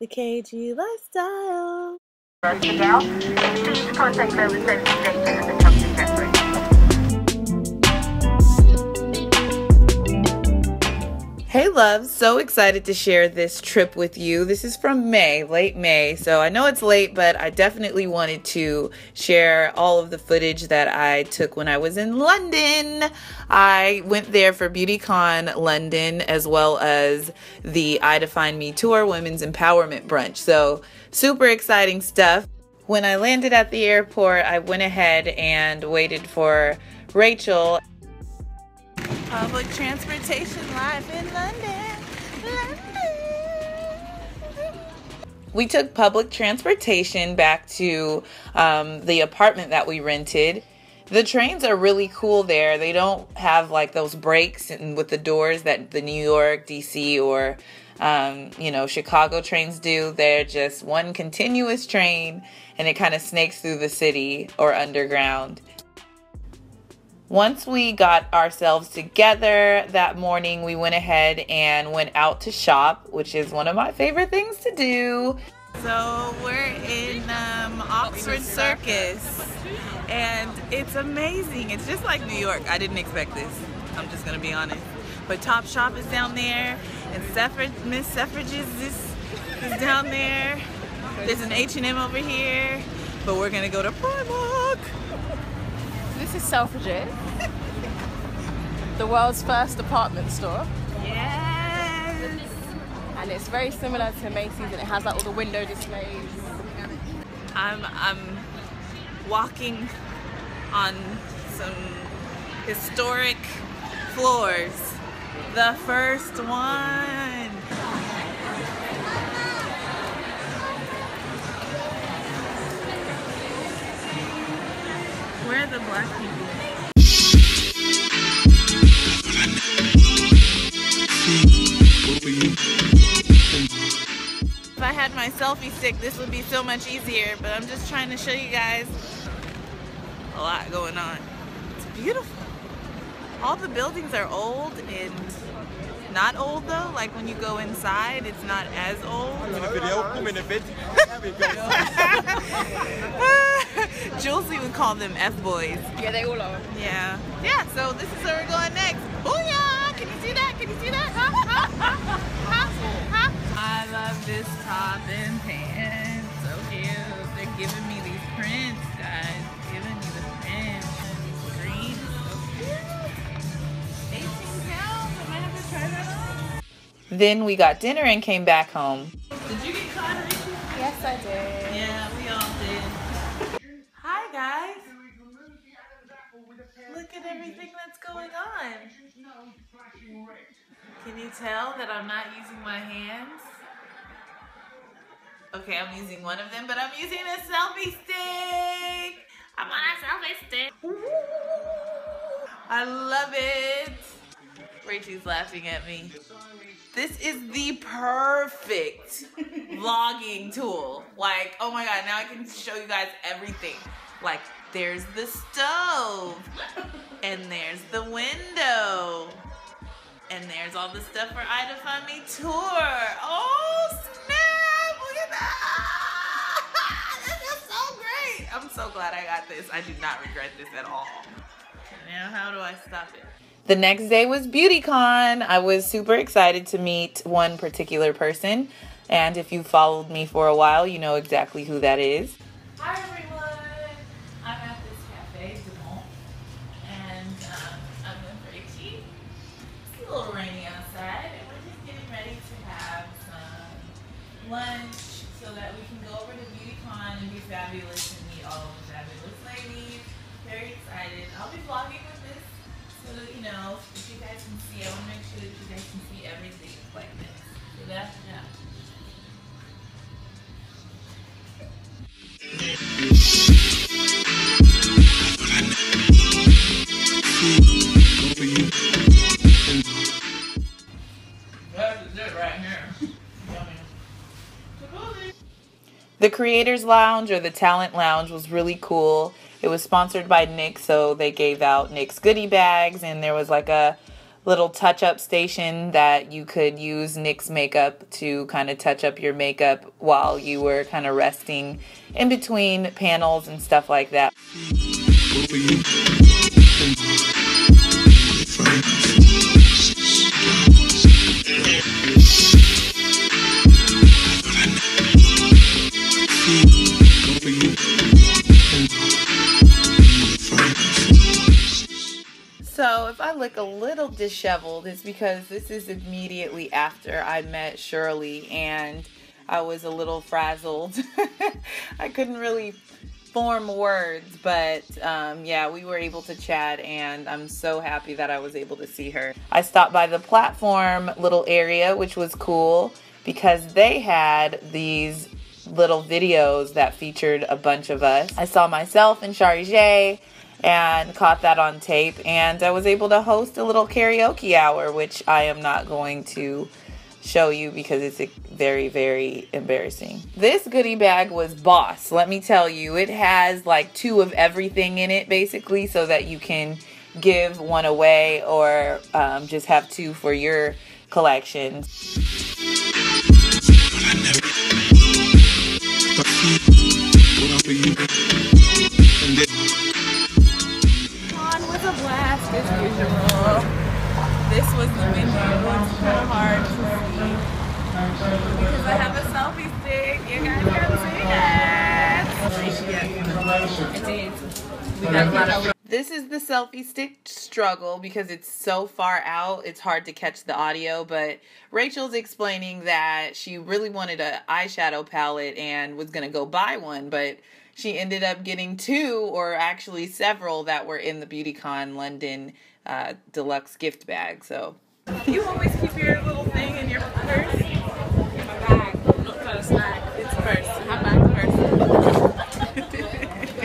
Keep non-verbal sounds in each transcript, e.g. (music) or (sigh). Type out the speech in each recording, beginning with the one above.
The KG lifestyle. Please contact at the Hey loves, so excited to share this trip with you. This is from May, late May. So I know it's late, but I definitely wanted to share all of the footage that I took when I was in London. I went there for BeautyCon London as well as the I Define Me Tour Women's Empowerment Brunch. So super exciting stuff. When I landed at the airport, I went ahead and waited for Rachel Public transportation live in London. London. We took public transportation back to um, the apartment that we rented. The trains are really cool there. They don't have like those breaks and with the doors that the New York, DC, or um, you know Chicago trains do. They're just one continuous train, and it kind of snakes through the city or underground. Once we got ourselves together that morning, we went ahead and went out to shop, which is one of my favorite things to do. So we're in um, Oxford Circus, and it's amazing. It's just like New York. I didn't expect this. I'm just gonna be honest. But Top Shop is down there, and Miss Selfridge's is, is down there. There's an H&M over here, but we're gonna go to Primark. This is Selfridges, the world's first department store. Yes. And it's very similar to Macy's and it has like all the window displays. I'm I'm walking on some historic floors. The first one. Where are the black people? If I had my selfie stick, this would be so much easier, but I'm just trying to show you guys a lot going on. It's beautiful. All the buildings are old and not old though. Like when you go inside, it's not as old. (laughs) (laughs) (laughs) Julesy would call them F-boys. Yeah, they all are. Yeah. Yeah, so this is where we're going next. Booyah! Can you see that? Can you see that? Huh? Huh? Huh? Huh? Huh? I love this top and pants. So cute. They're giving me these prints, guys. Giving me the prints. Green. So cute. 18 pounds. I might have to try that on. Then we got dinner and came back home. Did you get caught, Rachel? Yes, I did. Yeah, guys. Look at everything that's going on. Can you tell that I'm not using my hands? Okay, I'm using one of them, but I'm using a selfie stick. I'm on a selfie stick. I love it. Rachel's laughing at me. This is the perfect vlogging tool. Like, oh my god, now I can show you guys everything. Like, there's the stove, and there's the window, and there's all the stuff for I Define Me Tour. Oh, snap! Look at that! (laughs) This is so great! I'm so glad I got this. I do not regret this at all. Now, how do I stop it? The next day was BeautyCon. I was super excited to meet one particular person. And if you followed me for a while, you know exactly who that is. Hi, everyone. I'm at this cafe, Dumont. And um, I'm with Rachie. It's a little rainy outside. And we're just getting ready to have some lunch so that we can go over to BeautyCon and be fabulous and meet all of the fabulous ladies. Very excited. I'll be vlogging with this so that, you know, if you guys can see, I want to make sure that you guys can see everything like this. So that's, yeah. The Creators Lounge or the Talent Lounge was really cool. It was sponsored by NYX, so they gave out NYX goodie bags, and there was like a little touch up station that you could use NYX makeup to kind of touch up your makeup while you were kind of resting in between panels and stuff like that. I look a little disheveled, it's because this is immediately after I met Shirley and I was a little frazzled. (laughs) I couldn't really form words, but um, yeah, we were able to chat, and I'm so happy that I was able to see her. I stopped by the platform little area, which was cool because they had these little videos that featured a bunch of us. I saw myself and Shari J and caught that on tape and I was able to host a little karaoke hour which I am not going to show you because it's very very embarrassing. This goodie bag was boss. Let me tell you, it has like two of everything in it basically so that you can give one away or um, just have two for your collection. Was the menu. Hard to see because I have a selfie stick. You guys can see. This is the selfie stick struggle because it's so far out, it's hard to catch the audio. But Rachel's explaining that she really wanted an eyeshadow palette and was going to go buy one, but she ended up getting two, or actually several, that were in the BeautyCon London uh, deluxe gift bag. So you always keep your little thing in your purse. My bag, not purse, bag. It's purse. My bag, purse.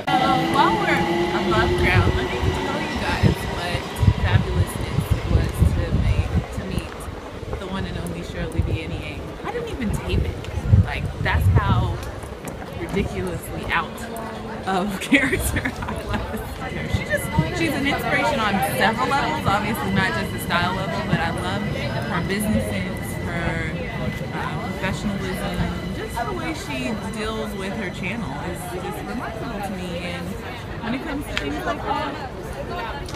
Um, (laughs) while we're above ground, let me tell you guys what fabulousness it was to meet, to meet the one and only Shirley B. Eniang. I didn't even tape it. Like, that's how ridiculously out of (laughs) character I was. She just, she's an inspiration on several levels, obviously not just the style level, but I love her business sense, her uh, professionalism, just the way she deals with her channel is just remarkable to me. And when it comes to things like that,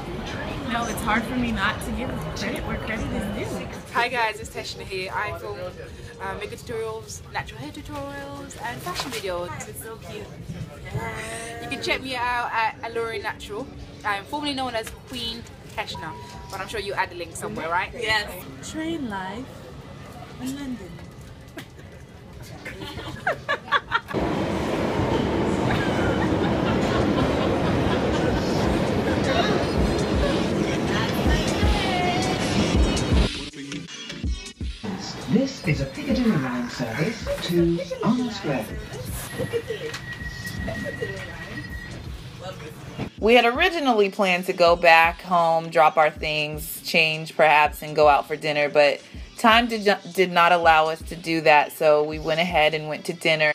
know, it's hard for me not to give credit where credit is due. Hi guys, it's Teshna here. I film uh, makeup tutorials, natural hair tutorials, and fashion videos. It's so cute. You can check me out at Alluring Natural. I'm formerly known as Queen Teshna, but I'm sure you add the link somewhere, right? (laughs) Yes. Train life in London. This is a Piccadilly line service to Arnold Square. We had originally planned to go back home, drop our things, change perhaps, and go out for dinner, but time did, not- did not allow us to do that, so we went ahead and went to dinner.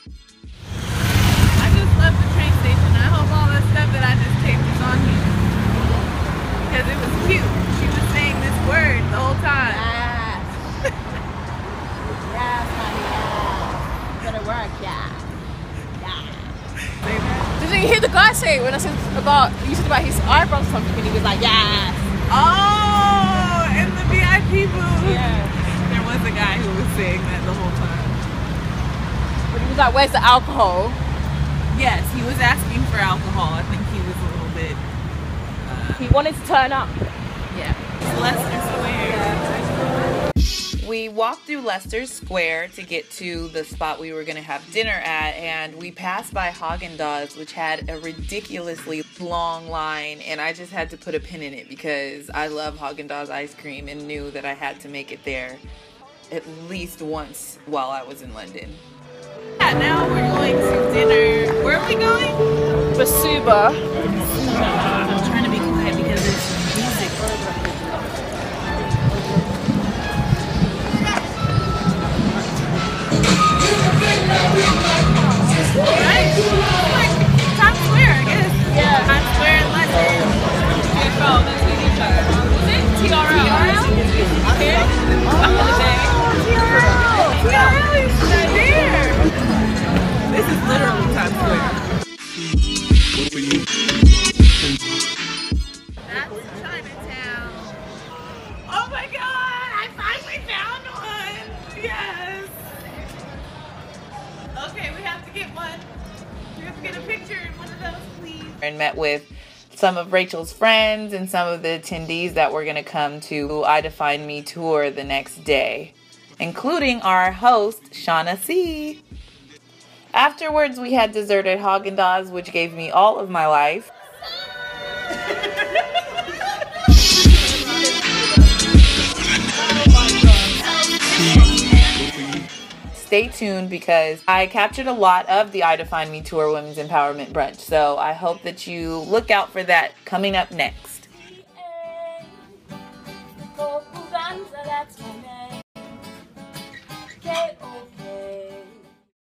Was like, where's the alcohol? Yes, he was asking for alcohol. I think he was a little bit. Uh, he wanted to turn up. Yeah. Leicester Square. We walked through Leicester Square to get to the spot we were going to have dinner at, and we passed by Haagen Dazs, which had a ridiculously long line, and I just had to put a pin in it because I love Haagen Dazs ice cream and knew that I had to make it there at least once while I was in London. Yeah, now we're going to dinner. Where are we going? Basuba. And met with some of Rachel's friends and some of the attendees that were going to come to I Define Me tour the next day, including our host, Shauna C. Afterwards, we had dessert at Haagen Dazs, which gave me all of my life. Stay tuned because I captured a lot of the I Define Me Tour Women's Empowerment Brunch. So I hope that you look out for that coming up next.